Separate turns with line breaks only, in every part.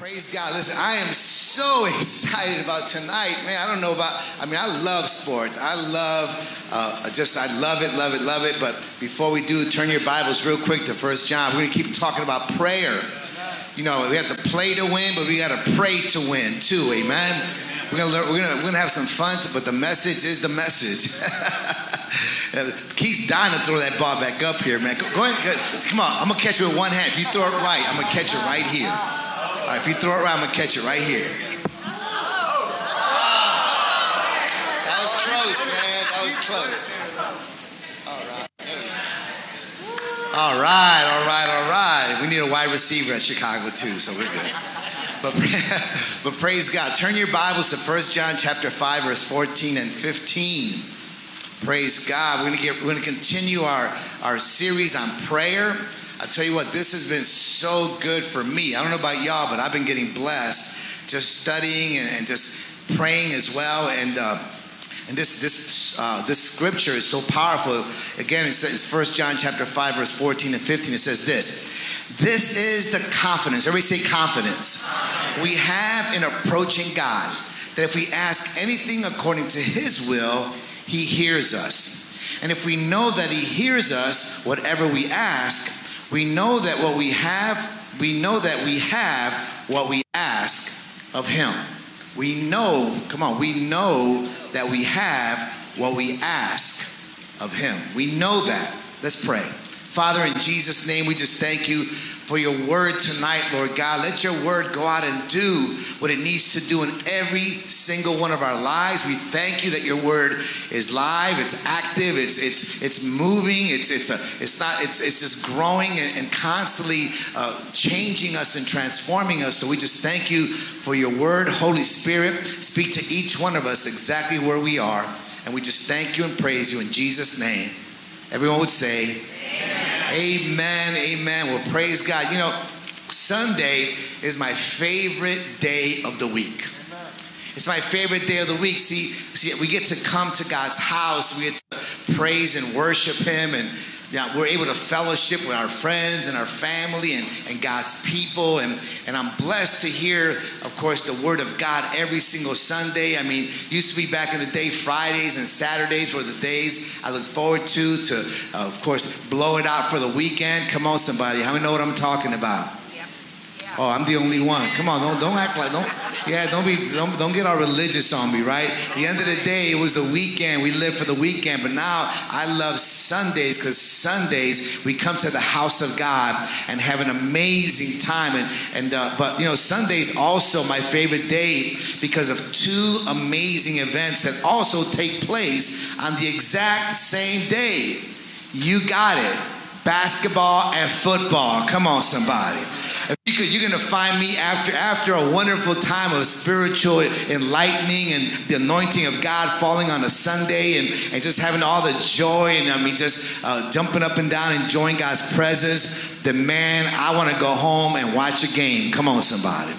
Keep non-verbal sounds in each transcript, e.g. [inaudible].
Praise God. Listen, I am so [laughs] excited about tonight. Man, I don't know about, I mean, I love sports. I love, uh, just, I love it, love it, love it. But before we do, turn your Bibles real quick to First John. We're going to keep talking about prayer. You know, we have to play to win, but we got to pray to win too. Amen. We're gonna learn, we're gonna we're gonna have some fun, but the message is the message. [laughs] Keith's dying to throw that ball back up here, man. Go, go ahead, come on. I'm gonna catch it with one hand. If you throw it right, I'm gonna catch it right here. If you throw it right, I'm gonna catch it right here. That was close, man. That was close. All right. All right, all right, all right. We need a wide receiver at Chicago too, so we're good. But, [laughs] but praise God. Turn your Bibles to 1 John chapter 5, verse 14 and 15. Praise God. We're gonna get we're gonna continue our, our series on prayer. I tell you what, this has been so good for me. I don't know about y'all, but I've been getting blessed just studying and, and just praying as well. And uh, and this this uh, this scripture is so powerful. Again, it says 1 John chapter 5, verse 14 and 15. It says this. This is the confidence. Everybody say confidence. We have in approaching God that if we ask anything according to his will, he hears us. And if we know that he hears us, whatever we ask, we know that what we have, we know that we have what we ask of him. We know, come on, we know that we have what we ask of him. We know that. Let's pray. Father, in Jesus' name, we just thank you for your word tonight, Lord God. Let your word go out and do what it needs to do in every single one of our lives. We thank you that your word is live, it's active, it's it's it's moving, it's it's a it's not it's it's just growing and, and constantly uh, changing us and transforming us. So we just thank you for your word, Holy Spirit. Speak to each one of us exactly where we are, and we just thank you and praise you in Jesus' name. Everyone would say. Amen. Amen. Amen. Well, praise God. You know, Sunday is my favorite day of the week. It's my favorite day of the week. See, see, we get to come to God's house. We get to praise and worship Him, and yeah, we're able to fellowship with our friends and our family and, and God's people. And, and I'm blessed to hear, of course, the Word of God every single Sunday. I mean, used to be back in the day, Fridays and Saturdays were the days I look forward to, to, uh, of course, blow it out for the weekend. Come on, somebody. How many know what I'm talking about? Oh, I'm the only one. Come on, don't don't act like don't yeah, don't be don't don't get all religious on me, right? The end of the day, it was the weekend. We live for the weekend, but now I love Sundays because Sundays we come to the house of God and have an amazing time. And and uh, but you know, Sundays also my favorite day because of two amazing events that also take place on the exact same day. You got it basketball and football. Come on, somebody. You could, you're gonna find me after after a wonderful time of spiritual enlightening and the anointing of God falling on a Sunday and, and just having all the joy and I mean just uh, jumping up and down, enjoying God's presence. The man, I want to go home and watch a game. Come on, somebody.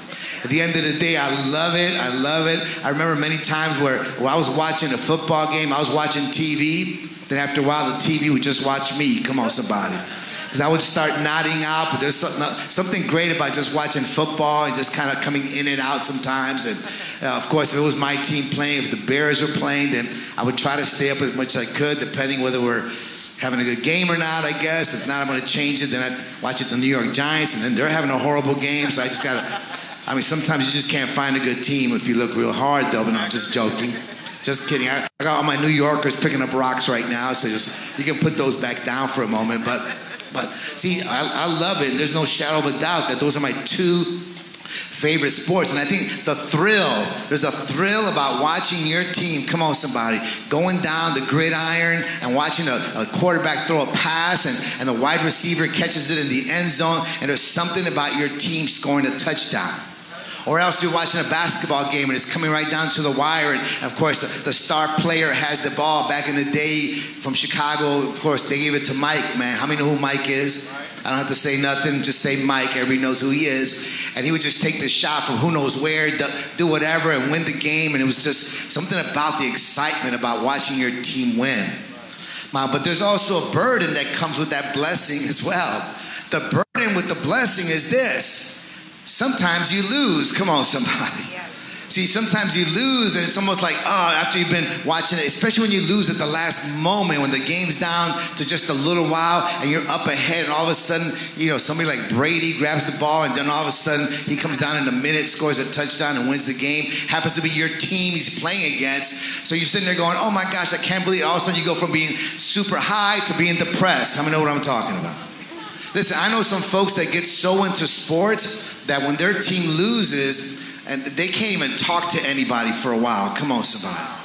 At the end of the day, I love it. I love it. I remember many times where, where I was watching a football game, I was watching TV. Then after a while, the TV would just watch me. Come on, somebody. Because I would start nodding out, but there's something great about just watching football and just kind of coming in and out sometimes. And uh, of course, if it was my team playing, if the Bears were playing, then I would try to stay up as much as I could, depending whether we're having a good game or not, I guess. If not, I'm going to change it. Then I watch it the New York Giants, and then they're having a horrible game, so I just got to. I mean, sometimes you just can't find a good team if you look real hard, though, but I'm just joking. Just kidding. I, I got all my New Yorkers picking up rocks right now, so just you can put those back down for a moment. But but see, I, I love it. There's no shadow of a doubt that those are my two favorite sports. And I think the thrill, there's a thrill about watching your team, come on, somebody, going down the gridiron and watching a, a, quarterback throw a pass and, and the wide receiver catches it in the end zone. And there's something about your team scoring a touchdown. Or else you're watching a basketball game and it's coming right down to the wire. And of course, the, star player has the ball. Back in the day from Chicago, of course, they gave it to Mike, man. How many know who Mike is? I don't have to say nothing, just say Mike. Everybody knows who he is. And he would just take the shot from who knows where, do whatever, and win the game. And it was just something about the excitement about watching your team win. But there's also a burden that comes with that blessing as well. The burden with the blessing is this Sometimes you lose. Come on, somebody. See, sometimes you lose, and it's almost like, oh, after you've been watching it, especially when you lose at the last moment, when the game's down to just a little while, and you're up ahead, and all of a sudden, you know, somebody like Brady grabs the ball, and then all of a sudden, he comes down in a minute, scores a touchdown, and wins the game. Happens to be your team he's playing against. So you're sitting there going, oh my gosh, I can't believe it. All of a sudden, you go from being super high to being depressed. How many know what I'm talking about? Listen, I know some folks that get so into sports that when their team loses, and they can't even talk to anybody for a while. Come on, somebody.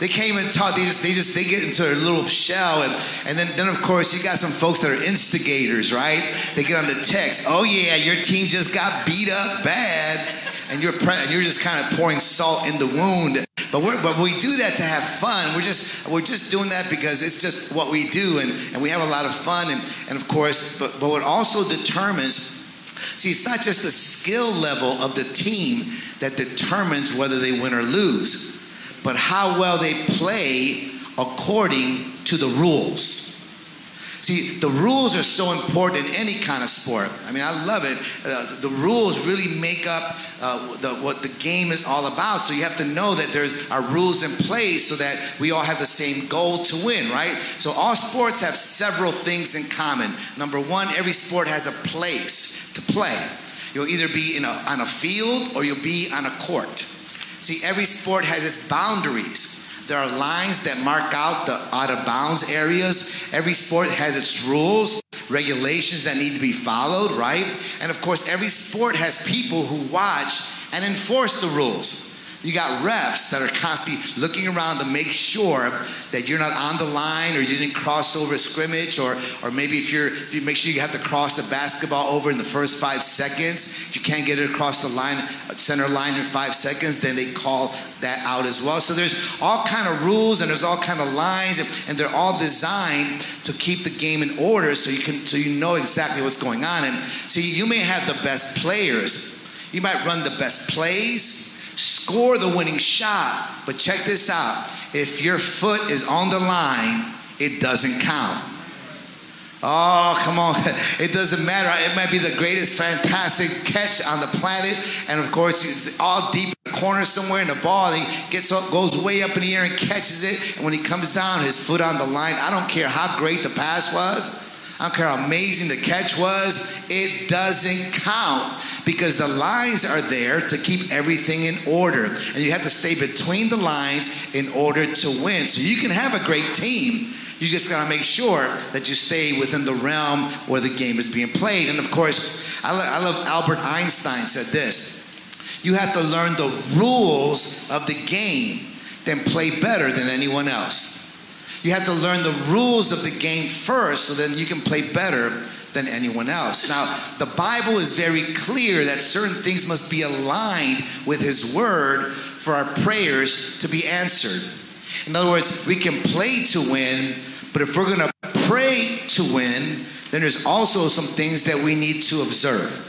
They can't even talk. They just, they just, they get into a little shell, and, and then, then of course you got some folks that are instigators, right? They get on the text. Oh yeah, your team just got beat up bad, and you're pre- and you're just kind of pouring salt in the wound. But we're, but we do that to have fun. We're just we're just doing that because it's just what we do, and, and we have a lot of fun. And, and of course, but but what also determines See, it's not just the skill level of the team that determines whether they win or lose, but how well they play according to the rules. See, the rules are so important in any kind of sport. I mean, I love it. Uh, the rules really make up uh, the, what the game is all about. So you have to know that there are rules in place so that we all have the same goal to win, right? So all sports have several things in common. Number one, every sport has a place to play. You'll either be in a, on a field or you'll be on a court. See, every sport has its boundaries. There are lines that mark out the out of bounds areas. Every sport has its rules, regulations that need to be followed, right? And of course, every sport has people who watch and enforce the rules. You got refs that are constantly looking around to make sure that you're not on the line or you didn't cross over a scrimmage or, or maybe if you're if you make sure you have to cross the basketball over in the first five seconds. If you can't get it across the line, center line in five seconds, then they call that out as well. So there's all kind of rules and there's all kind of lines and, and they're all designed to keep the game in order so you can so you know exactly what's going on. And see, you may have the best players. You might run the best plays score the winning shot. But check this out if your foot is on the line, it doesn't count. Oh, come on. [laughs] It doesn't matter. It might be the greatest, fantastic catch on the planet. And of course, it's all deep in the corner somewhere in the ball. And he gets up, goes way up in the air and catches it. And when he comes down, his foot on the line, I don't care how great the pass was. I don't care how amazing the catch was. It doesn't count because the lines are there to keep everything in order. And you have to stay between the lines in order to win. So you can have a great team. You just got to make sure that you stay within the realm where the game is being played. And of course, I, lo- I love Albert Einstein said this you have to learn the rules of the game, then play better than anyone else. You have to learn the rules of the game first so then you can play better than anyone else. Now, the Bible is very clear that certain things must be aligned with His Word for our prayers to be answered. In other words, we can play to win, but if we're going to pray to win, then there's also some things that we need to observe.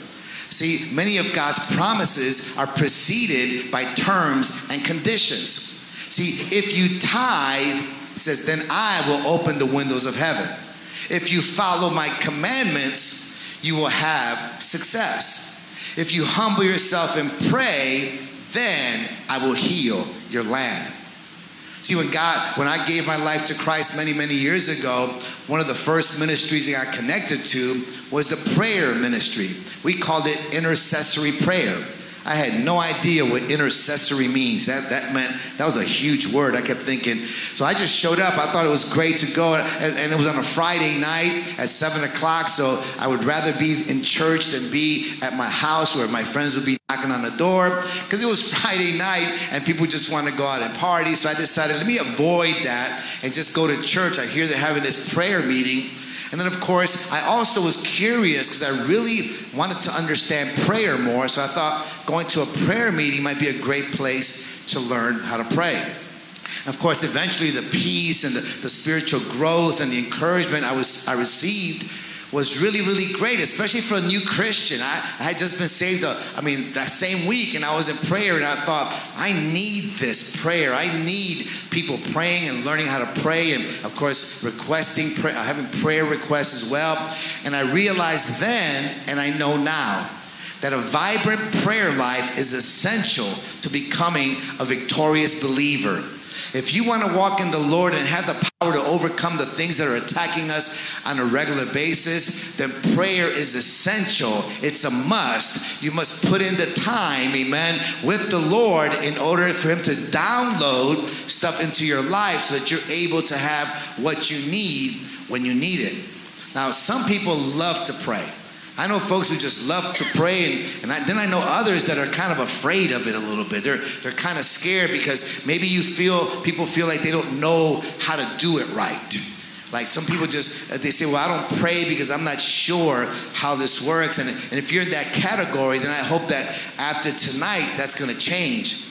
See, many of God's promises are preceded by terms and conditions. See, if you tithe, says, then I will open the windows of heaven. If you follow my commandments, you will have success. If you humble yourself and pray, then I will heal your land. See, when God, when I gave my life to Christ many, many years ago, one of the first ministries I got connected to was the prayer ministry. We called it intercessory prayer. I had no idea what intercessory means. That, that meant, that was a huge word. I kept thinking. So I just showed up. I thought it was great to go. And, and it was on a Friday night at 7 o'clock. So I would rather be in church than be at my house where my friends would be knocking on the door. Because it was [laughs] Friday night and people just want to go out and party. So I decided, let me avoid that and just go to church. I hear they're having this prayer meeting. And then, of course, I also was curious because I really wanted to understand prayer more. So I thought going to a prayer meeting might be a great place to learn how to pray. Of course, eventually the peace and the, the spiritual growth and the encouragement I was I received was really, really great, especially for a new Christian. I, I had just been saved, a, uh, I mean, that same week, and I was in prayer, and I thought, I need this prayer. I need people praying and learning how to pray, and of course, requesting, pray, having prayer requests as well. And I realized then, and I know now, that a vibrant prayer life is essential to becoming a victorious believer. If you want to walk in the Lord and have the power to overcome the things that are attacking us on a regular basis, then prayer is essential. It's a must. You must put in the time, amen, with the Lord in order for Him to download stuff into your life so that you're able to have what you need when you need it. Now, some people love to pray. I know folks who just love to pray, and, and I, then I know others that are kind of afraid of it a little bit. They're, they're kind of scared because maybe you feel, people feel like they don't know how to do it right. Like some people just, uh, they say, well, I don't pray because I'm not sure how this works. And, and if you're in that category, then I hope that after tonight, that's going to change.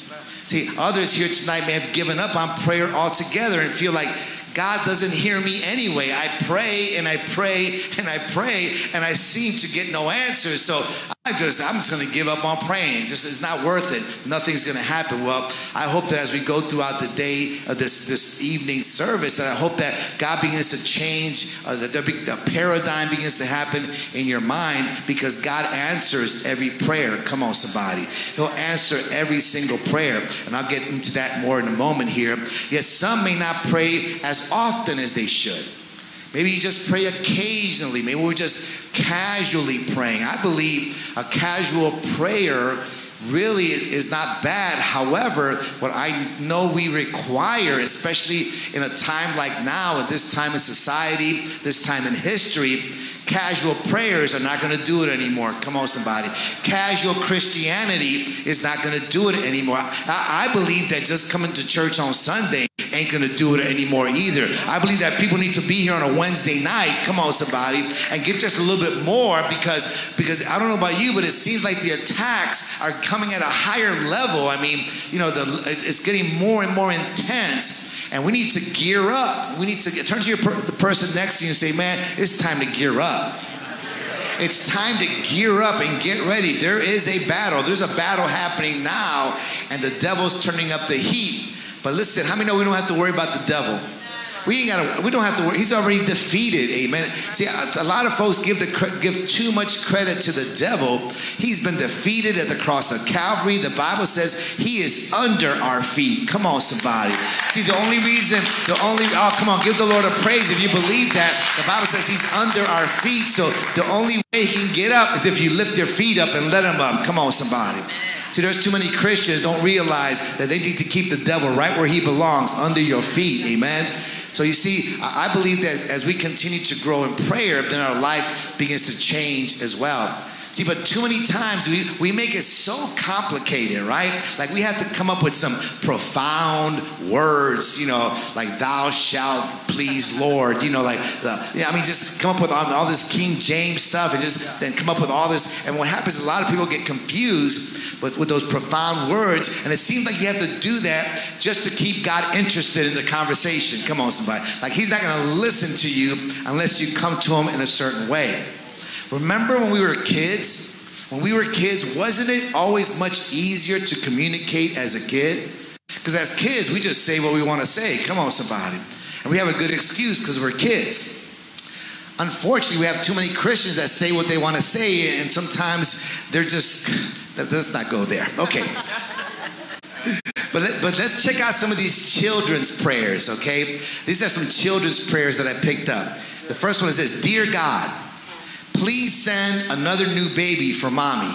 See, others here tonight may have given up on prayer altogether and feel like God doesn't hear me anyway. I pray and I pray and I pray and I seem to get no answers. So just, I'm just to give up on praying. Just it's not worth it. Nothing's to happen. Well, I hope that as we go throughout the day of this this evening service, that I hope that God begins to change, uh, that a paradigm begins to happen in your mind because God answers every prayer. Come on, somebody. He'll answer every single prayer, and I'll get into that more in a moment here. Yet some may not pray as often as they should. Maybe you just pray occasionally. Maybe we're just casually praying. I believe a casual prayer really is not bad. However, what I know we require, especially in a time like now, at this time in society, this time in history, casual prayers are not going to do it anymore. Come on, somebody. Casual Christianity is not going to do it anymore. I, I believe that just coming to church on Sunday ain't going to do it anymore either. I believe that people need to be here on a Wednesday night. Come on, somebody, and get just a little bit more because because I don't know about you, but it seems like the attacks are coming at a higher level. I mean, you know, the it's getting more and more intense. And we need to gear up. We need to turn to your per, the person next to you and say, "Man, it's time to gear up." It's time to gear up and get ready. There is a battle. There's a battle happening now, and the devil's turning up the heat but listen, how many know we don't have to worry about the devil? We ain't gotta. We don't have to worry. He's already defeated. Amen. See, a, a, lot of folks give the give too much credit to the devil. He's been defeated at the cross of Calvary. The Bible says he is under our feet. Come on, somebody. See, the only reason, the only oh, come on, give the Lord a praise if you believe that. The Bible says he's under our feet. So the only way he can get up is if you lift your feet up and let him up. Come on, somebody. See, there's too many Christians don't realize that they need to keep the devil right where he belongs, under your feet. Amen. So you see, I believe that as we continue to grow in prayer, then our life begins to change as well. See, but too many times we, we make it so complicated, right? Like we have to come up with some profound words, you know, like thou shalt please Lord, you know, like, the, yeah, I mean, just come up with all, all this King James stuff and just then come up with all this. And what happens, a lot of people get confused with, with those profound words. And it seems like you have to do that just to keep God interested in the conversation. Come on, somebody. Like he's not going to listen to you unless you come to him in a certain way. Remember when we were kids? When we were kids, wasn't it always much easier to communicate as a kid? Because as kids, we just say what we want to say. Come on, somebody. And we have a good excuse because we're kids. Unfortunately, we have too many Christians that say what they want to say, and sometimes they're just, let's not go there. Okay. [laughs] But, but let's check out some of these children's prayers, okay? These are some children's prayers that I picked up. The first one is this Dear God, please send another new baby for mommy.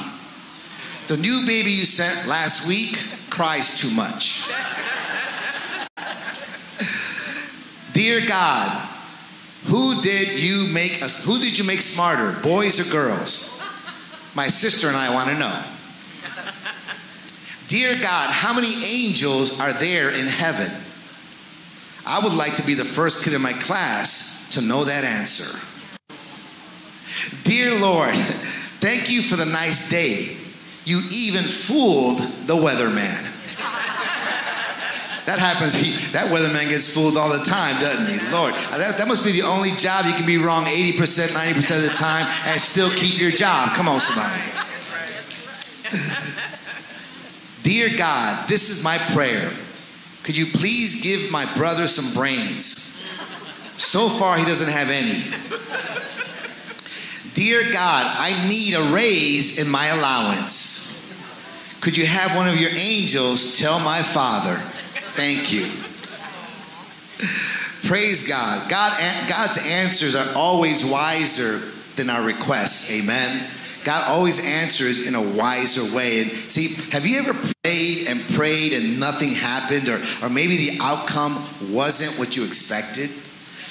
The new baby you sent last week cries too much. Dear God, who did you make us who did you make smarter, boys or girls? My sister and I want to know. Dear God, how many angels are there in heaven? I would like to be the first kid in my class to know that answer. Dear Lord, thank you for the nice day. You even fooled the weatherman. That happens. He, that weatherman gets fooled all the time, doesn't he? Lord, that, that must be the only job you can be wrong 80%, 90% of the time and still keep your job. Come on, somebody. Dear God, this is my prayer. Could you please give my brother some brains? So far, he doesn't have any. Dear God, I need a raise in my allowance. Could you have one of your angels tell my father, thank you? Praise God. God. God's answers are always wiser than our requests. Amen. God always answers in a wiser way. And see, have you ever prayed and prayed and nothing happened, or, or maybe the outcome wasn't what you expected?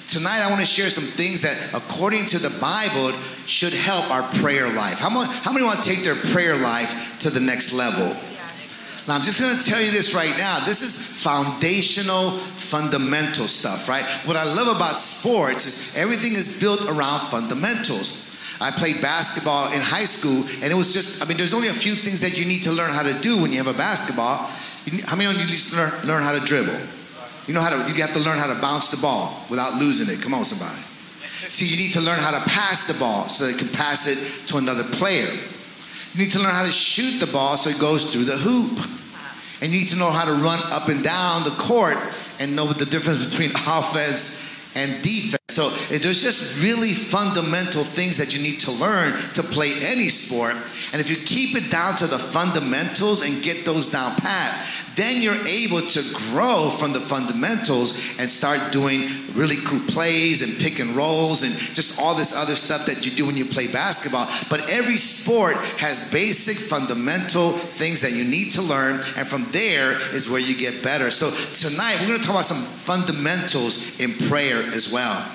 Tonight, I want to share some things that, according to the Bible, should help our prayer life. How many, how many want to take their prayer life to the next level? Now, I'm just going to tell you this right now. This is foundational, fundamental stuff, right? What I love about sports is everything is built around fundamentals. I played basketball in high school, and it was just, I mean, there's only a few things that you need to learn how to do when you have a basketball. How many of you need to learn, learn how to dribble? You know how to, you have to learn how to bounce the ball without losing it. Come on, somebody. See, you need to learn how to pass the ball so they can pass it to another player. You need to learn how to shoot the ball so it goes through the hoop. And you need to know how to run up and down the court and know the difference between [laughs] offense and defense. So there's just really fundamental things that you need to learn to play any sport. And if you keep it down to the fundamentals and get those down pat, then you're able to grow from the fundamentals and start doing really cool plays and pick and rolls and just all this other stuff that you do when you play basketball. But every sport has basic fundamental things that you need to learn, and from there is where you get better. So tonight we're going to talk about some fundamentals in prayer as well.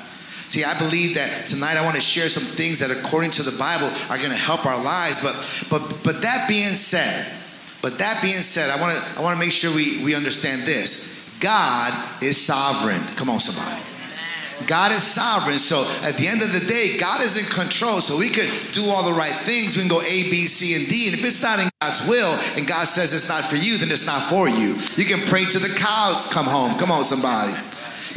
See, I believe that tonight I want to share some things that according to the Bible are going to help our lives. But but but that being said, but that being said, I want to I want to make sure we, we understand this. God is sovereign. Come on, somebody. God is sovereign. So at the end of the day, God is in control. So we could do all the right things. We can go A, B, C, and D. And if it's not in God's will and God says it's not for you, then it's not for you. You can pray to the cows come home. Come on, somebody.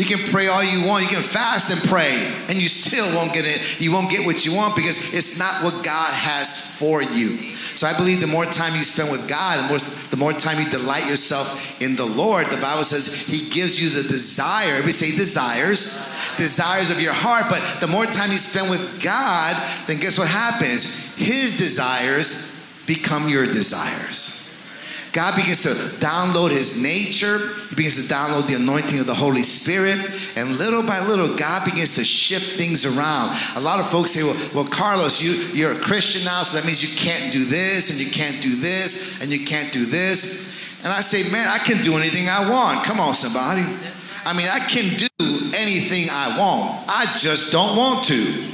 You can pray all you want. You can fast and pray, and you still won't get it. You won't get what you want because it's not what God has for you. So I believe the more time you spend with God, the more, the more time you delight yourself in the Lord, the Bible says He gives you the desire. We say desires, desires of your heart. But the more time you spend with God, then guess what happens? His desires become your desires. God begins to download his nature. He begins to download the anointing of the Holy Spirit. And little by little, God begins to shift things around. A lot of folks say, well, well Carlos, you, you're a Christian now, so that means you can't do this, and you can't do this, and you can't do this. And I say, man, I can do anything I want. Come on, somebody. I mean, I can do anything I want. I just don't want to.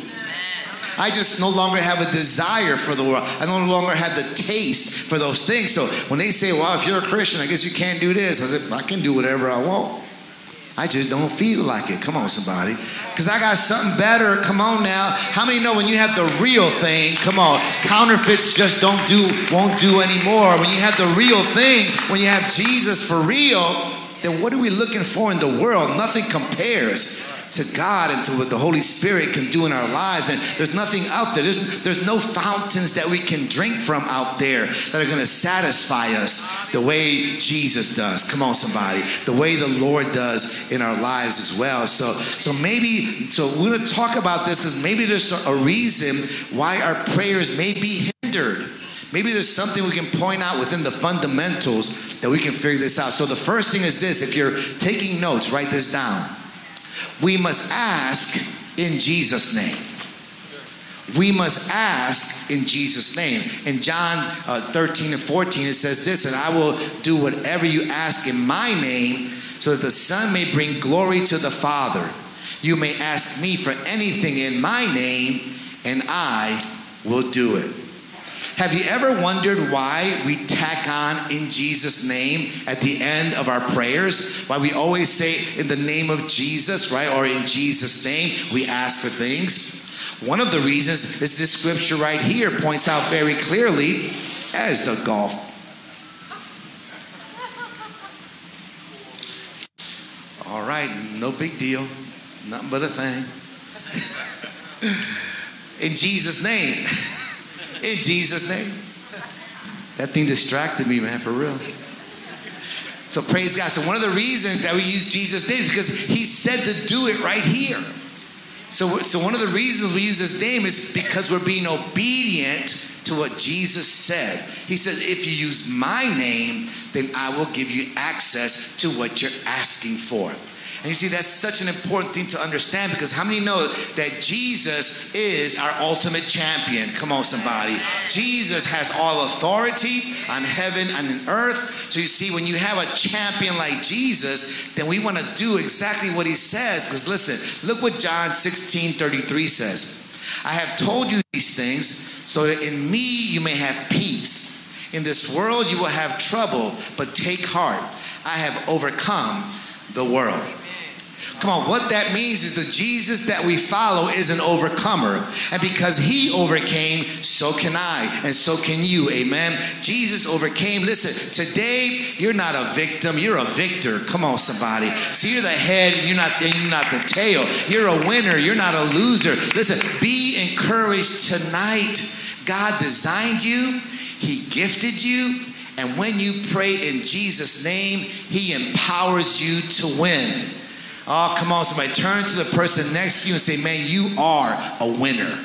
I just no longer have a desire for the world. I no longer have the taste for those things. So when they say, well, if you're a Christian, I guess you can't do this, I said, I can do whatever I want. I just don't feel like it. Come on, somebody. Because I got something better. Come on now. How many know when you have the real thing, come on, counterfeits just don't do, won't do anymore. When you have the real thing, when you have Jesus for real, then what are we looking for in the world? Nothing compares to God and to what the Holy Spirit can do in our lives. And there's nothing out there. There's, there's no fountains that we can drink from out there that are going to satisfy us the way Jesus does. Come on, somebody. The way the Lord does in our lives as well. So, so maybe, so we're going to talk about this because maybe there's a reason why our prayers may be hindered. Maybe there's something we can point out within the fundamentals that we can figure this out. So the first thing is this if you're taking notes, write this down. We must ask in Jesus' name. We must ask in Jesus' name. In John uh, 13 and 14, it says this, and I will do whatever you ask in my name, so that the Son may bring glory to the Father. You may ask me for anything in my name, and I will do it. Have you ever wondered why we tack on in Jesus' name at the end of our prayers? Why we always say in the name of Jesus, right? Or in Jesus' name, we ask for things. One of the reasons is this scripture right here points out very clearly as the golf. All right, no big deal. Nothing but a thing. [laughs] in Jesus' name. [laughs] In Jesus' name. That thing distracted me, man, for real. So praise God. So one of the reasons that we use Jesus' name is because he said to do it right here. So, so one of the reasons we use his name is because we're being obedient to what Jesus said. He said, if you use my name, then I will give you access to what you're asking for. And you see, that's such an important thing to understand because how many know that Jesus is our ultimate champion? Come on, somebody. Jesus has all authority on heaven and on earth. So you see, when you have a champion like Jesus, then we want to do exactly what he says. Because listen, look what John 16 33 says. I have told you these things so that in me you may have peace. In this world you will have trouble, but take heart. I have overcome the world. Come on, what that means is the Jesus that we follow is an overcomer. And because he overcame, so can I, and so can you. Amen. Jesus overcame. Listen, today you're not a victim, you're a victor. Come on, somebody. See, you're the head and you're not, and you're not the tail. You're a winner, you're not a loser. Listen, be encouraged tonight. God designed you, He gifted you, and when you pray in Jesus' name, He empowers you to win. Oh, come on, somebody. Turn to the person next to you and say, Man, you are a winner.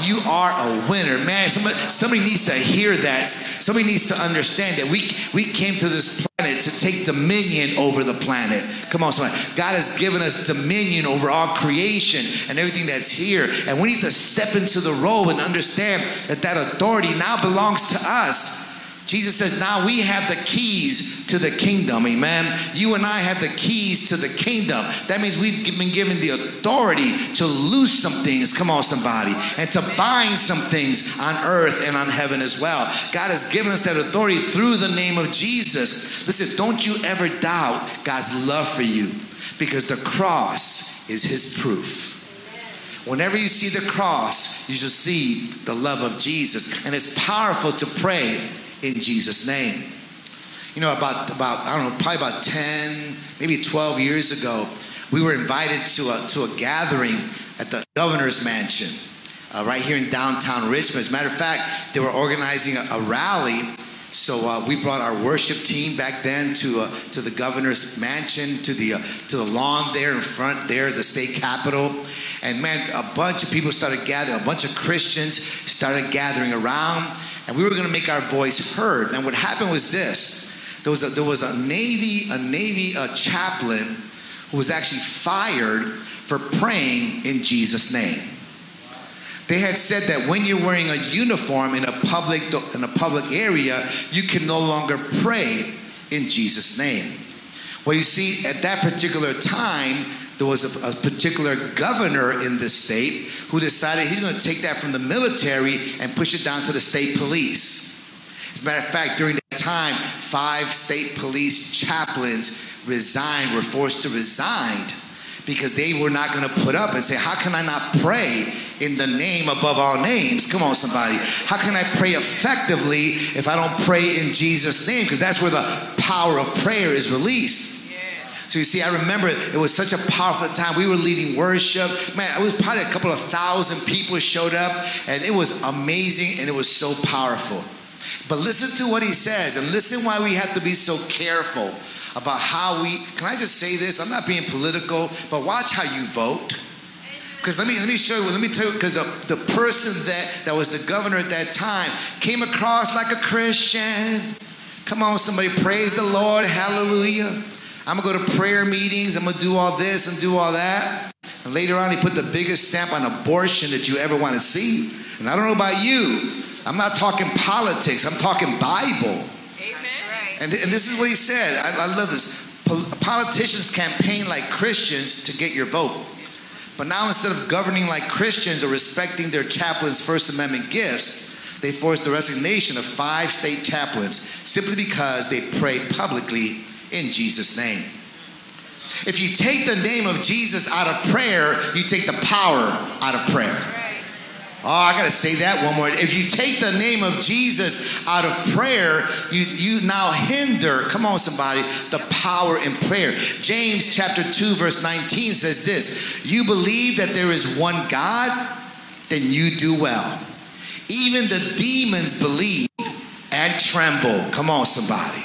You are a winner. Man, somebody, somebody needs to hear that. Somebody needs to understand that we, we came to this planet to take dominion over the planet. Come on, somebody. God has given us dominion over all creation and everything that's here. And we need to step into the role and understand that that authority now belongs to us. Jesus says, now we have the keys to the kingdom. Amen. You and I have the keys to the kingdom. That means we've been given the authority to loose some things. Come on, somebody. And to bind some things on earth and on heaven as well. God has given us that authority through the name of Jesus. Listen, don't you ever doubt God's love for you because the cross is his proof. Whenever you see the cross, you should see the love of Jesus. And it's powerful to pray in Jesus' name. You know, about, about I don't know, probably about 10, maybe 12 years ago, we were invited to a, to a gathering at the governor's mansion uh, right here in downtown Richmond. As a matter of fact, they were organizing a, a rally. So uh, we brought our worship team back then to uh, to the governor's mansion, to the uh, to the lawn there in front there, the state capitol, and man, a bunch of people started gathering. A bunch of Christians started gathering around and we were going to make our voice heard. And what happened was this: there was a, there was a Navy a Navy uh, chaplain who was actually fired for praying in Jesus' name. They had said that when you're wearing a uniform in a public in a public area, you can no longer pray in Jesus' name. Well, you see, at that particular time, there was a, a, particular governor in the state who decided he's going to take that from the military and push it down to the state police. As a matter of fact, during that time, five state police chaplains resigned, were forced to resign because they were not going to put up and say, How can I not pray in the name above all names? Come on, somebody. How can I pray effectively if I don't pray in Jesus' name? Because that's where the power of prayer is released. So you see, I remember it was such a powerful time. We were leading worship. Man, it was probably a couple of thousand people showed up, and it was amazing and it was so powerful. But listen to what he says, and listen why we have to be so careful about how we. Can I just say this? I'm not being political, but watch how you vote. Because let me let me show you. Let me tell you. Because the, the person that that was the governor at that time came across like a Christian. Come on, somebody praise the Lord, Hallelujah. I'm gonna go to prayer meetings, I'm gonna do all this and do all that. And later on, he put the biggest stamp on abortion that you ever wanna see. And I don't know about you, I'm not talking politics, I'm talking Bible. Amen. And, and this is what he said. I, I love this. Politicians campaign like Christians to get your vote. But now instead of governing like Christians or respecting their chaplain's First Amendment gifts, they forced the resignation of five state chaplains simply because they prayed publicly in Jesus' name. If you take the name of Jesus out of prayer, you take the power out of prayer. Oh, I got to say that one more. If you take the name of Jesus out of prayer, you, you now hinder, come on, somebody, the power in prayer. James chapter 2, verse 19 says this You believe that there is one God, then you do well. Even the demons believe and tremble. Come on, somebody.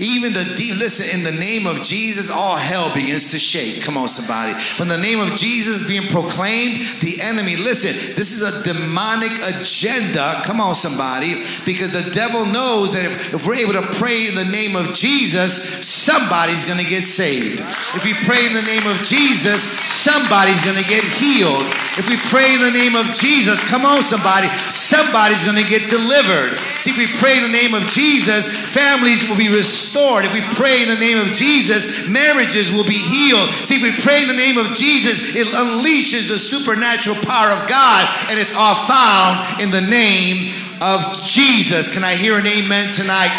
Even the deep, listen, in the name of Jesus, all hell begins to shake. Come on, somebody. When the name of Jesus is being proclaimed, the enemy, listen, this is a demonic agenda. Come on, somebody. Because the devil knows that if, if we're able to pray in the name of Jesus, somebody's going to get saved. If we pray in the name of Jesus, somebody's going to get healed. If we pray in the name of Jesus, come on, somebody, somebody's going to get delivered. See, if we pray in the name of Jesus, families will be restored. If we pray in the name of Jesus, marriages will be healed. See, if we pray in the name of Jesus, it unleashes the supernatural power of God, and it's all found in the name of Jesus. Can I hear an amen tonight?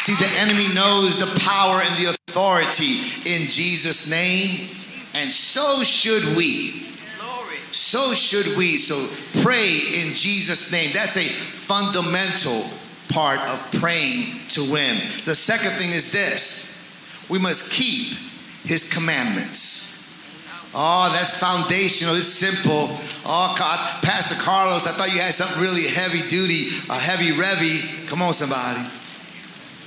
See, the enemy knows the power and the authority in Jesus' name, and so should we. So should we. So pray in Jesus' name. That's a fundamental part of praying to win. The second thing is this we must keep his commandments. Oh, that's foundational. It's simple. Oh, God, Pastor Carlos, I thought you had something really heavy duty, a heavy revy. Come on, somebody.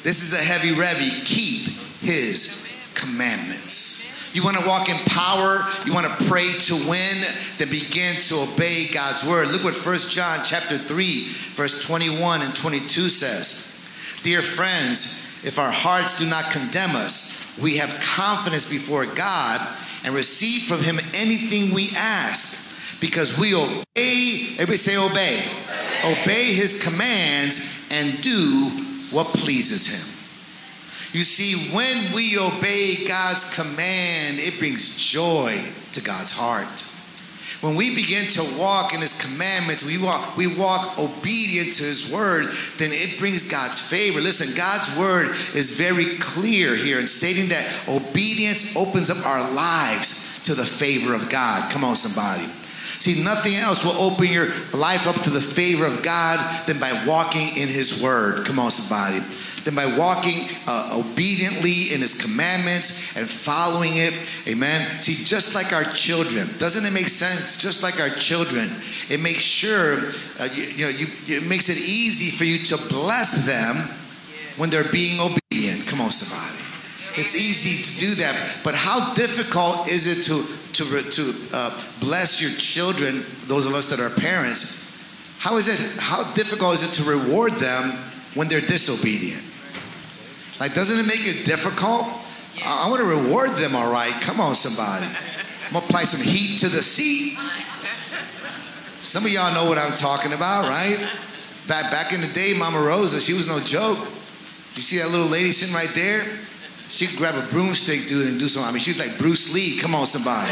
This is a heavy revy. Keep his commandments. You want to walk in power, you want to pray to win, then begin to obey God's word. Look what 1 John chapter 3 verse 21 and 22 says. Dear friends, if our hearts do not condemn us, we have confidence before God and receive from him anything we ask because we obey, everybody say obey. Obey his commands and do what pleases him. You see, when we obey God's command, it brings joy to God's heart. When we begin to walk in His commandments, we walk, we walk obedient to His word, then it brings God's favor. Listen, God's word is very clear here in stating that obedience opens up our lives to the favor of God. Come on, somebody. See, nothing else will open your life up to the favor of God than by walking in His word. Come on, somebody than by walking uh, obediently in his commandments and following it. Amen. See, just like our children, doesn't it make sense? Just like our children, it makes sure, uh, you, you, know, you, it makes it easy for you to bless them when they're being obedient. Come on, somebody. It's easy to do that, but how difficult is it to to to uh, bless your children? Those of us that are parents, how is it? How difficult is it to reward them when they're disobedient? Like, doesn't it make it difficult? I, I want to reward them, all right. Come on, somebody. I'm gonna apply some heat to the seat. Some of y'all know what I'm talking about, right? Back back in the day, Mama Rosa, she was no joke. You see that little lady sitting right there? She could grab a broomstick, dude, and do something. I mean, she's like Bruce Lee. Come on, somebody.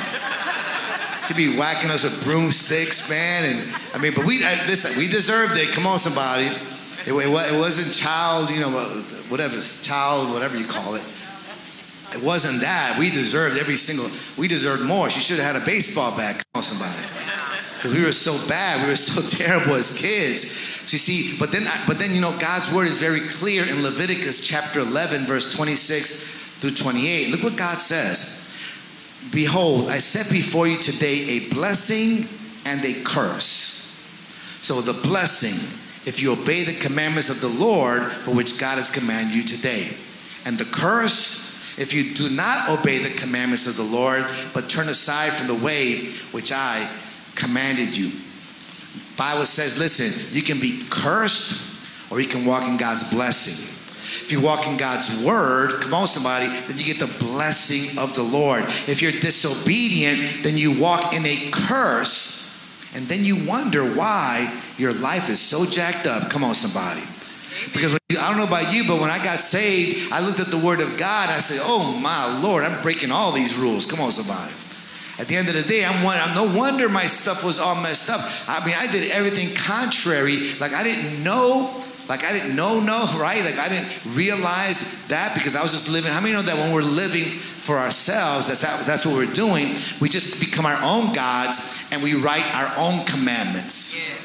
She'd be whacking us with broomsticks, man. And I mean, but we listen, we deserved it. Come on, somebody. It, it, it wasn't child, you know, whatever, child, whatever you call it. It wasn't that. We deserved every single, we deserved more. She should have had a baseball bat. Come on, somebody. Because we were so bad. We were so [laughs] terrible as kids. So you see, but then, but then, you know, God's word is very clear in Leviticus chapter 11, verse 26 through 28. Look what God says. Behold, I set before you today a blessing and a curse. So the blessing, if you obey the commandments of the Lord for which God has commanded you today. And the curse, if you do not obey the commandments of the Lord, but turn aside from the way which I commanded you. Bible says, listen, you can be cursed or you can walk in God's blessing. If you walk in God's word, come on, somebody, then you get the blessing of the Lord. If you're disobedient, then you walk in a curse, and then you wonder why your life is so jacked up. Come on, somebody. Because I don't know about you, but when I got saved, I looked at the Word of God. I said, "Oh my Lord, I'm breaking all these rules." Come on, somebody. At the end of the day, I'm, one, I'm no wonder my stuff was all messed up. I mean, I did everything contrary. Like I didn't know. Like I didn't know, no, [laughs] right? Like I didn't realize that because I was just living. How many know that when we're living for ourselves, that's that, that's what we're doing. We just become our own gods and we write our own commandments. Yeah.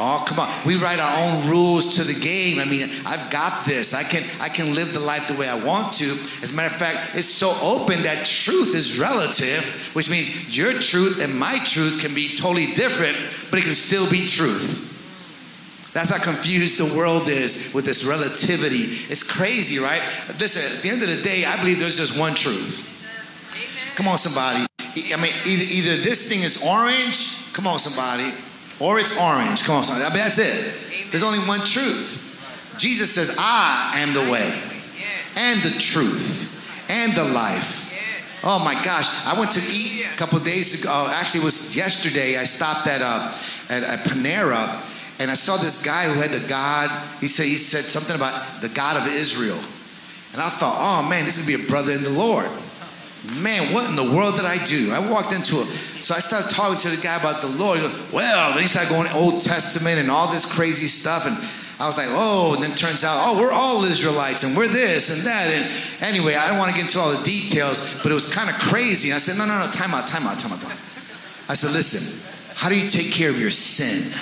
Oh, come on. We write our own rules to the game. I mean, I've got this. I can I can live the life the way I want to. As a matter of fact, it's so open that truth is relative, which means your truth and my truth can be totally different, but it can still be truth. That's how confused the world is with this relativity. It's crazy, right? Listen, at the end of the day, I believe there's just one truth. Come on, somebody. I mean, either, either this thing is orange, come on, somebody, or it's orange. Come on, somebody. I mean, that's it. There's only one truth. Jesus says, I am the way and the truth and the life. Oh my gosh, I went to eat a couple days ago. Actually, it was yesterday. I stopped at, uh, at, at Panera and I saw this guy who had the God, he said, he said something about the God of Israel. And I thought, oh man, this is gonna be a brother in the Lord. Man, what in the world did I do? I walked into it. So I started talking to the guy about the Lord. He goes, well, then he started going Old Testament and all this crazy stuff. And I was like, oh, and then turns out, oh, we're all Israelites and we're this and that. And anyway, I don't want to get into all the details, but it was kind of crazy. And I said, no, no, no, time out, time out, time out, time out. I said, listen, how do you take care of your sin?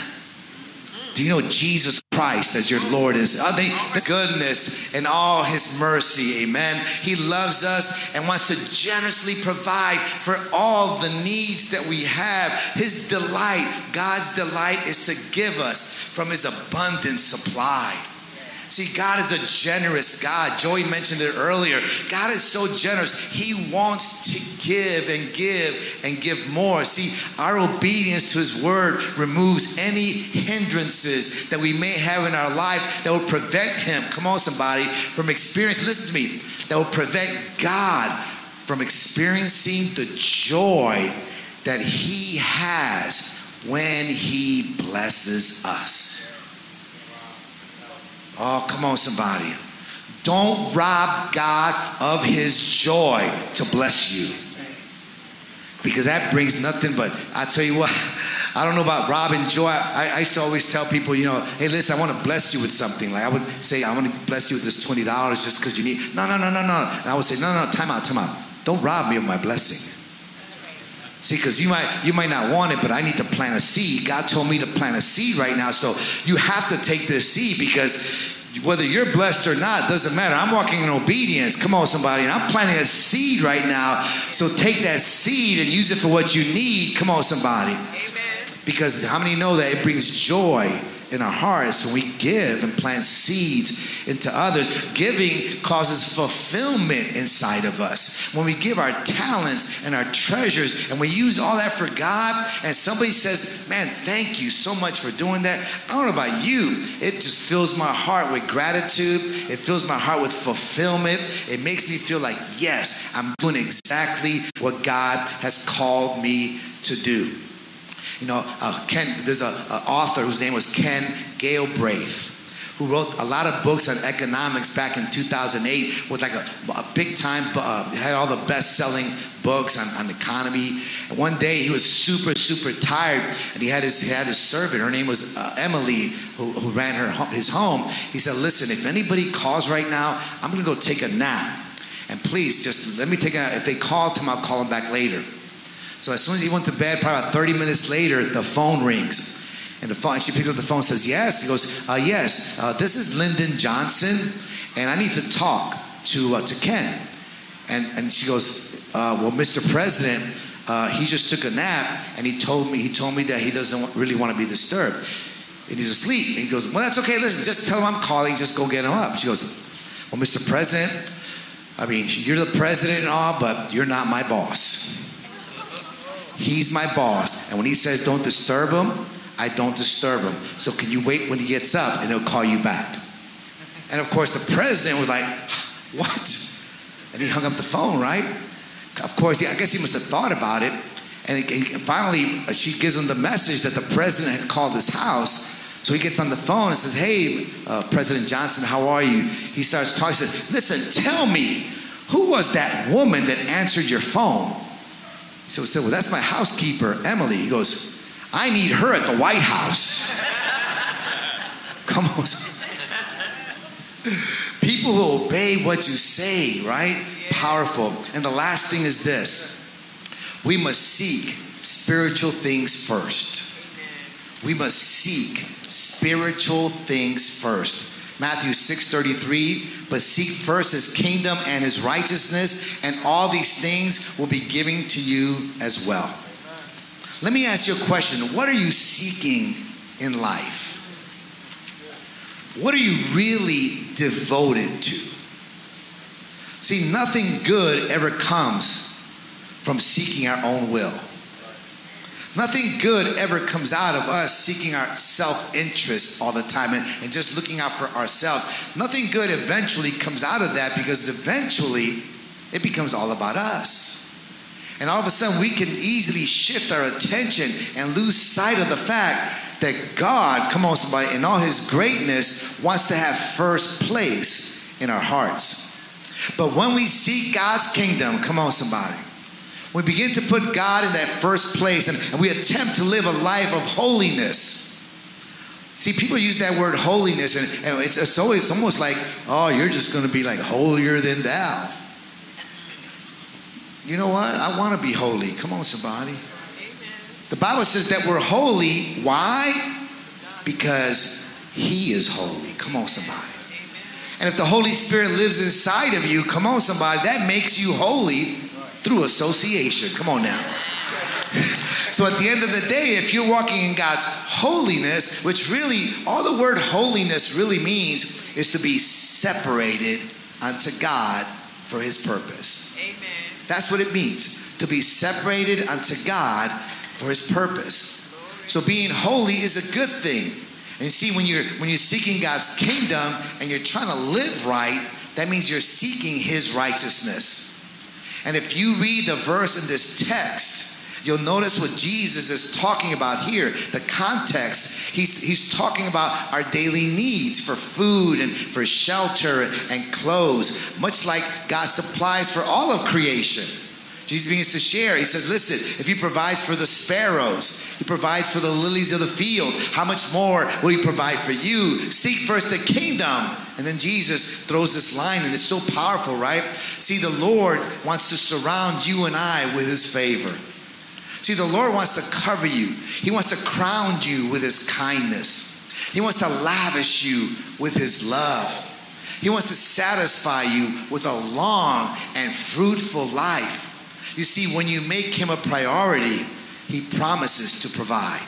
Do you know Jesus Christ as your Lord is? The goodness and all his mercy, amen. He loves us and wants to generously provide for all the needs that we have. His delight, God's delight is to give us from his abundant supply. See, God is a generous God. Joey mentioned it earlier. God is so generous. He wants to give and give and give more. See, our obedience to His word removes any hindrances that we may have in our life that will prevent Him, come on, somebody, from experiencing, listen to me, that will prevent God from experiencing the joy that He has when He blesses us. Oh, come on, somebody. Don't rob God of his joy to bless you. Because that brings nothing but, I tell you what, I don't know about robbing joy. I, I, used to always tell people, you know, hey, listen, I want to bless you with something. Like I would say, I want to bless you with this $20 just because you need. No, no, no, no, no. And I would say, no, no, time out, time out. Don't rob me of my blessing. See, because you might you might not want it, but I need to plant a seed. God told me to plant a seed right now, so you have to take this seed because whether you're blessed or not doesn't matter. I'm walking in obedience. Come on, somebody, and I'm planting a seed right now. So take that seed and use it for what you need. Come on, somebody. Amen. Because how many know that it brings joy? In our hearts when we give and plant seeds into others. Giving causes fulfillment inside of us. When we give our talents and our treasures and we use all that for God, and somebody says, Man, thank you so much for doing that. I don't know about you, it just fills my heart with gratitude. It fills my heart with fulfillment. It makes me feel like, Yes, I'm doing exactly what God has called me to do. You know, uh, Ken, there's an author whose name was Ken Galbraith who wrote a lot of books on economics back in 2008 with like a, a big time uh, had all the best selling books on, on economy. And one day he was super super tired and he had his he had his servant her name was uh, emily who, who ran her his home. He said listen if anybody calls right now i'm gonna go take a nap. And please just let me take a nap. If they call i'll call them back later so as soon as he went to bed, probably about 30 minutes later, the phone rings. And the phone, she picks up the phone and says, Yes. He goes, uh, Yes, uh, this is Lyndon Johnson, and I need to talk to, uh, to Ken. And, and she goes, uh, Well, Mr. President, uh, he just took a nap, and he told me he told me that he doesn't really want to be disturbed. And he's asleep. And he goes, Well, that's okay. Listen, just tell him I'm calling. Just go get him up. She goes, Well, Mr. President, I mean, you're the president and all, but you're not my boss. He's my boss. And when he says don't disturb him, I don't disturb him. So can you wait when he gets up and he'll call you back? And of course, the president was like, What? And he hung up the phone, right? Of course, I guess he must have thought about it. And finally, uh, she gives him the message that the president had called his house. So he gets on the phone and says, Hey, uh, President Johnson, how are you? He starts talking. He says, Listen, tell me, who was that woman that answered your phone? So he said, Well, that's my housekeeper, Emily. He goes, I need her at the White House. [laughs] Come on. People who obey what you say, right? Powerful. And the last thing is this we must seek spiritual things first. We must seek spiritual things first. Matthew 6:33, but seek first his kingdom and his righteousness, and all these things will be given to you as well. Let me ask you a question. What are you seeking in life? What are you really devoted to? See, nothing good ever comes from seeking our own will. Nothing good ever comes out of us seeking our self interest all the time and, and just looking out for ourselves. Nothing good eventually comes out of that because eventually it becomes all about us. And all of a sudden, we can easily shift our attention and lose sight of the fact that God, come on, somebody, in all his greatness, wants to have first place in our hearts. But when we seek God's kingdom, come on, somebody, we begin to put God in that first place and, and we attempt to live a life of holiness. See, people use that word holiness, and, and it's, it's always almost like, oh, you're just going to be like holier than thou. You know what? I want to be holy. Come on, somebody. Amen. The Bible says that we're holy. Why? Because He is holy. Come on, somebody. And if the Holy Spirit lives inside of you, come on, somebody, that makes you holy through association. Come on now. so at the end of the day, if you're walking in God's holiness, which really, all the word holiness really means is to be separated unto God for His purpose. Amen. That's what it means to be separated unto God for his purpose. So being holy is a good thing. And you see, when you're when you're seeking God's kingdom and you're trying to live right, that means you're seeking his righteousness. And if you read the verse in this text, you'll notice what Jesus is talking about here. The context, he's, he's talking about our daily needs for food and for shelter and clothes, much like God supplies for all of creation. Jesus begins to share. He says, Listen, if He provides for the sparrows, He provides for the lilies of the field, how much more will He provide for you? Seek first the kingdom. And then Jesus throws this line, and it's so powerful, right? See, the Lord wants to surround you and I with His favor. See, the Lord wants to cover you, He wants to crown you with His kindness, He wants to lavish you with His love. He wants to satisfy you with a long and fruitful life. You see, when you make Him a priority, He promises to provide.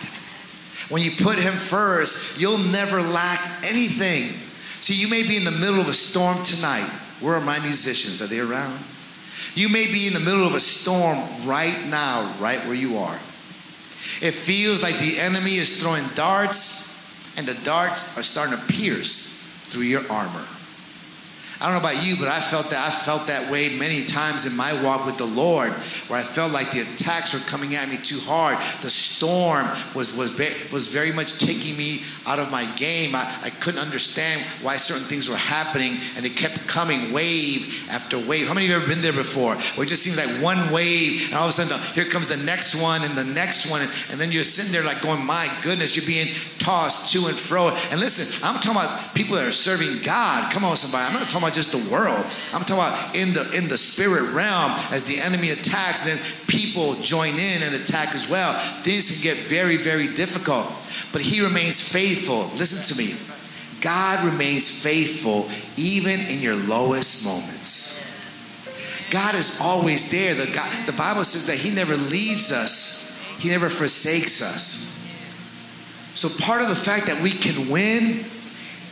When you put Him first, you'll never lack anything. See, you may be in the middle of a storm tonight. Where are my musicians? Are they around? You may be in the middle of a storm right now, right where you are. It feels like the enemy is throwing darts, and the darts are starting to pierce through your armor. I don't know about you, but I felt that I felt that way many times in my walk with the Lord, where I felt like the attacks were coming at me too hard. The storm was was was very much taking me out of my game. I, I couldn't understand why certain things were happening, and they kept coming wave after wave. How many of you have ever been there before? Where it just seems like one wave, and all of a sudden here comes the next one and the next one, and, and then you're sitting there like going, "My goodness, you're being tossed to and fro." And listen, I'm talking about people that are serving God. Come on, somebody. I'm not talking about just the world. I'm talking about in the in the spirit realm as the enemy attacks, then people join in and attack as well. Things can get very, very difficult. But he remains faithful. Listen to me. God remains faithful even in your lowest moments. God is always there. The, God, the Bible says that He never leaves us, He never forsakes us. So, part of the fact that we can win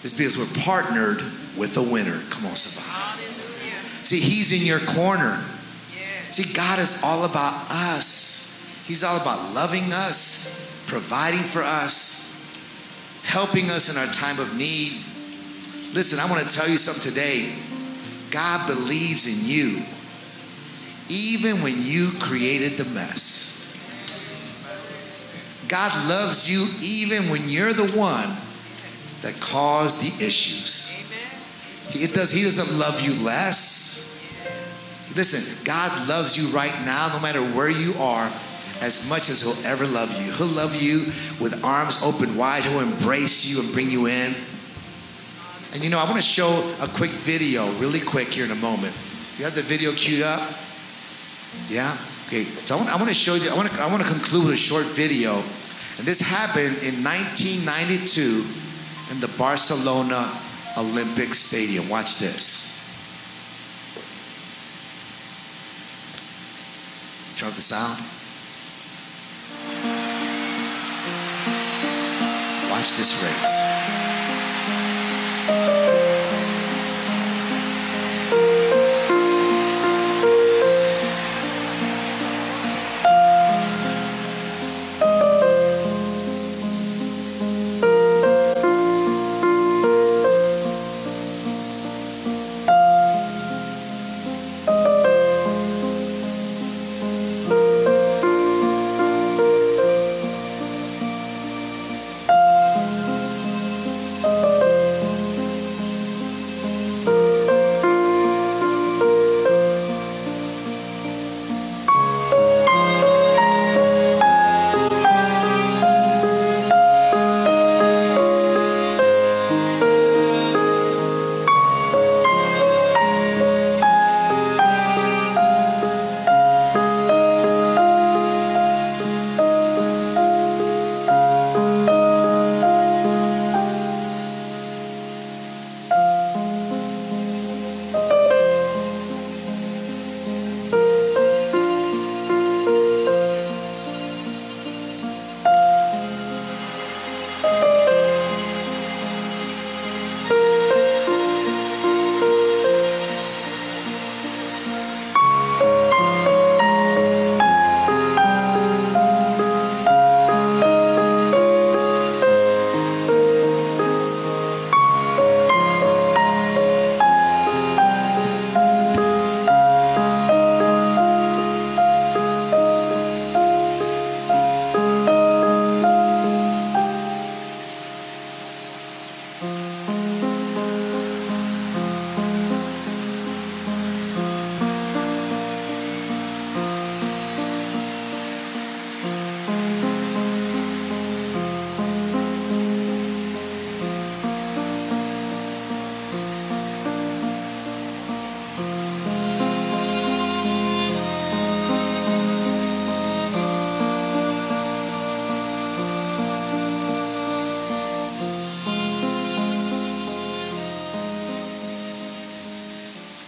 is because we're partnered with a winner. Come on, somebody. See, He's in your corner. See, God is all about us. He's all about loving us, providing for us, helping us in our time of need. Listen, I want to tell you something today. God believes in you, even when you created the mess. God loves you even when you're the one that caused the issues. It does, he doesn't love you less. Listen, God loves you right now, no matter where you are, as much as he'll ever love you. He'll love you with arms open wide. He'll embrace you and bring you in. And you know, I want to show a quick video, really quick here in a moment. You have the video queued up? Yeah? Okay. So I want, I want to show you, I want to, I want to conclude with a short video. And this happened in 1992 in the Barcelona Olympic Stadium. Watch this. Turn up the sound. Watch this race.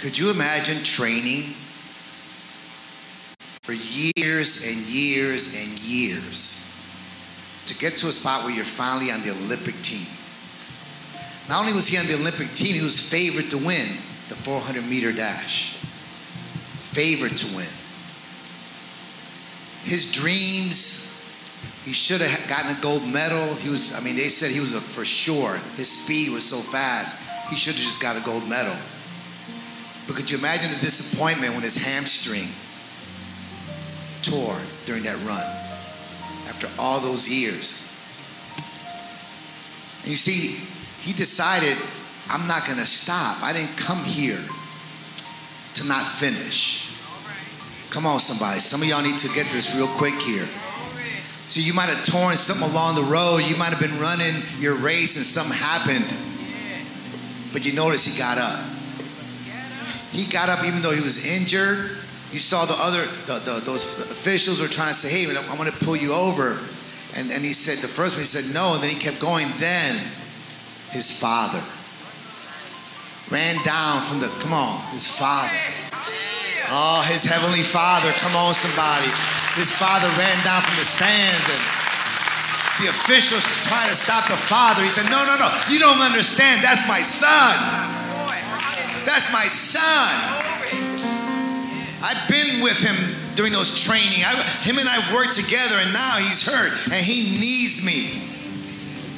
Could you imagine training for years and years and years to get to a spot where you're finally on the Olympic team? Not only was he on the Olympic team, he was favored to win the 400 meter dash. Favored to win. His dreams, he should have gotten a gold medal. He was, I mean, they said he was a for sure. His speed was so fast, he should have just got a gold medal. But could you imagine the disappointment when his hamstring tore during that run after all those years? And you see, he decided, I'm not going to stop. I didn't come here to not finish. Come on, somebody. Some of y'all need to get this real quick here. So you might have torn something along the road. You might have been running your race and something happened. But you notice he got up. He got up even though he was injured. You saw the other, the, the, those officials were trying to say, hey, I want to pull you over. And, and he said, the first one, he said no, and then he kept going. Then his father ran down from the, come on, his father. Oh, his heavenly father, come on, somebody. His father ran down from the stands and the officials tried to stop the father. He said, no, no, no, you don't understand. That's my son. That's my son. I've been with him during those training. I, him and I worked together, and now he's hurt, and he needs me.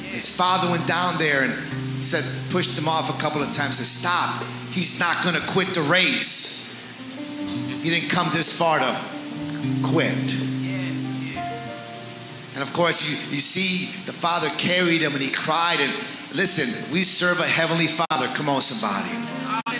His father went down there and said, pushed him off a couple of times, said, Stop. He's not going to quit the race. He didn't come this far to quit. And of course, you, you see the father carried him and he cried. And listen, we serve a heavenly father. Come on, somebody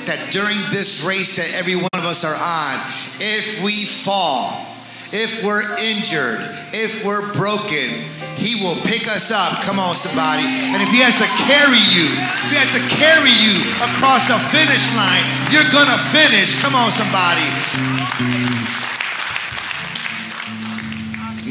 that during this race that every one of us are on, if we fall, if we're injured, if we're broken, he will pick us up. Come on, somebody. And if he has to carry you, if he has to carry you across the finish line, you're gonna finish. Come on, somebody.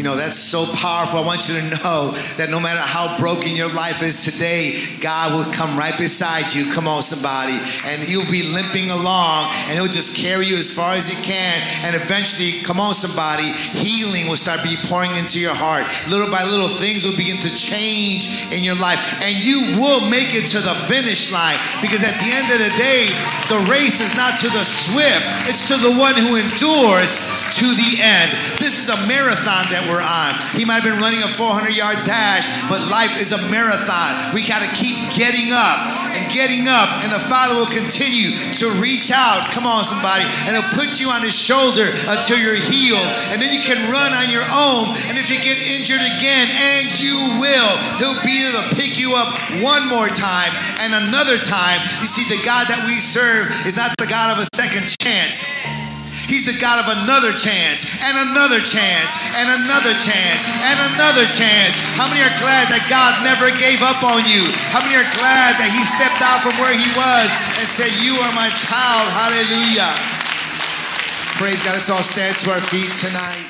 You know, that's so powerful. I want you to know that no matter how broken your life is today, God will come right beside you. Come on, somebody. And He'll be limping along and He'll just carry you as far as He can. And eventually, come on, somebody, healing will start be pouring into your heart. Little by little, things will begin to change in your life. And you will make it to the finish line because at the end of the day, the race is not to the swift, it's to the one who endures to the end. This is a marathon that we're on. He might have been running a 400 yard dash, but life is a marathon. We got to keep getting up and getting up, and the Father will continue to reach out. Come on, somebody, and He'll put you on His shoulder until you're healed, and then you can run on your own. And if you get injured again, and you will, He'll be there to pick you up one more time and another time. You see, the God that we serve is not the God of a second chance. He's the God of another chance and another chance and another chance and another chance. How many are glad that God never gave up on you? How many are glad that He stepped out from where He was and said, You are my child? Hallelujah. Praise God. Let's all stand to our feet tonight.